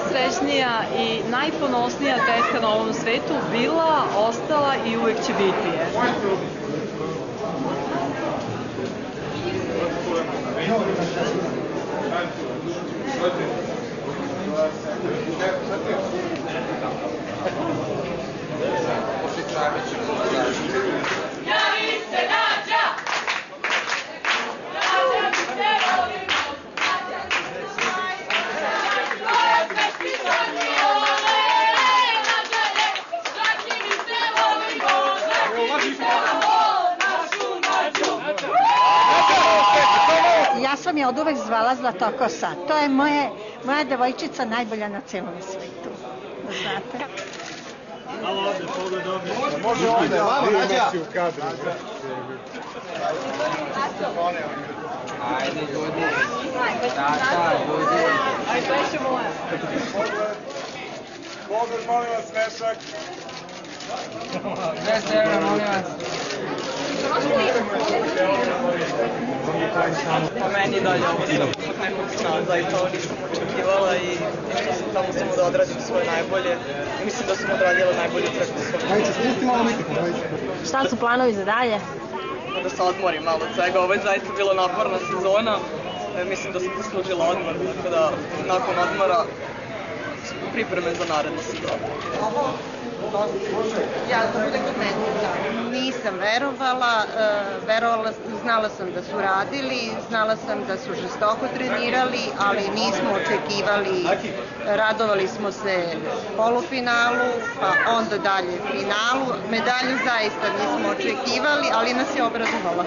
najsrećnija i najponosnija tetka na ovom svetu bila, ostala i uvek će biti je. Javi sam je od uvek zvala Zlatokosa. To je moje, moja devojčica najbolja na celom svetu. Da znate. Može ovde, vamo, nađa. u kadru. Ajde ljudi. Tata, ljudi. Aj, pleše moja. Pozdrav, molim vas, smešak. 200 evra, molim vas. Po meni dalje ovo sam od nekog sna, zaista ovo nisam očekivala i išla sam tamo samo da odradim svoje najbolje. I mislim da sam odradila najbolju trku svoj. Majice, spusti malo mikrofon, Majice. Šta su planovi za dalje? Da se odmorim malo od svega. Ovo je zaista bila naporna sezona. E, mislim da sam zaslužila odmor, tako da nakon odmora pripreme za narednu sezonu. Ja da bude kod mene nisam verovala, e, verovala, znala sam da su radili, znala sam da su žestoko trenirali, ali nismo očekivali, radovali smo se polufinalu, pa onda dalje finalu. Medalju zaista nismo očekivali, ali nas je obradovala.